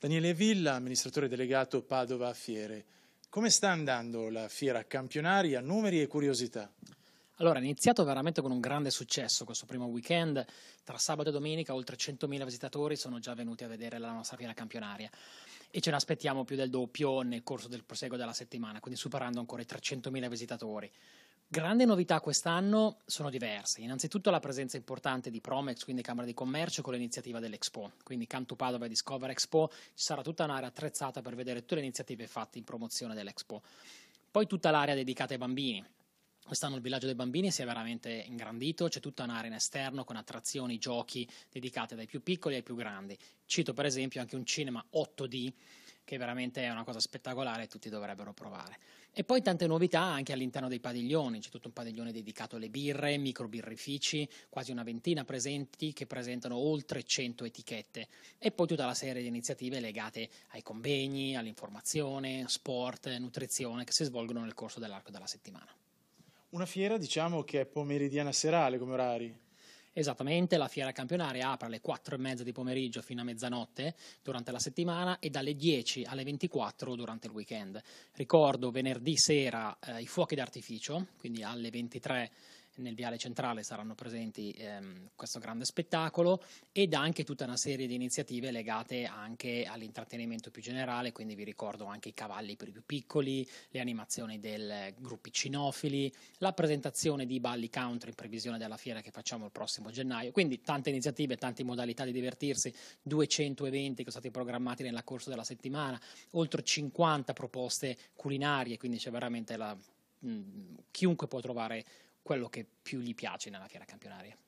Daniele Villa, amministratore delegato Padova Fiere. Come sta andando la fiera campionaria, numeri e curiosità? Allora, è iniziato veramente con un grande successo questo primo weekend. Tra sabato e domenica oltre 100.000 visitatori sono già venuti a vedere la nostra fiera campionaria e ce ne aspettiamo più del doppio nel corso del proseguo della settimana, quindi superando ancora i 300.000 visitatori. Grande novità quest'anno sono diverse. Innanzitutto la presenza importante di Promex, quindi Camera di Commercio, con l'iniziativa dell'Expo. Quindi Canto Padova e Discover Expo ci sarà tutta un'area attrezzata per vedere tutte le iniziative fatte in promozione dell'Expo. Poi tutta l'area dedicata ai bambini. Quest'anno il villaggio dei bambini si è veramente ingrandito, c'è tutta un'area in esterno con attrazioni, giochi dedicate dai più piccoli ai più grandi. Cito per esempio anche un cinema 8D che veramente è una cosa spettacolare e tutti dovrebbero provare. E poi tante novità anche all'interno dei padiglioni, c'è tutto un padiglione dedicato alle birre, microbirrifici, quasi una ventina presenti che presentano oltre 100 etichette e poi tutta la serie di iniziative legate ai convegni, all'informazione, sport, nutrizione che si svolgono nel corso dell'arco della settimana. Una fiera diciamo che è pomeridiana serale come orari. Esattamente, la fiera campionaria apre alle 4 e mezza di pomeriggio fino a mezzanotte durante la settimana e dalle 10 alle 24 durante il weekend. Ricordo venerdì sera eh, i fuochi d'artificio, quindi alle 23 nel viale centrale saranno presenti ehm, questo grande spettacolo ed anche tutta una serie di iniziative legate anche all'intrattenimento più generale, quindi vi ricordo anche i cavalli per i più piccoli, le animazioni dei gruppi cinofili, la presentazione di balli country in previsione della fiera che facciamo il prossimo gennaio, quindi tante iniziative, tante modalità di divertirsi, 200 eventi che sono stati programmati nella corso della settimana, oltre 50 proposte culinarie, quindi c'è veramente la, chiunque può trovare quello che più gli piace nella fiera campionaria.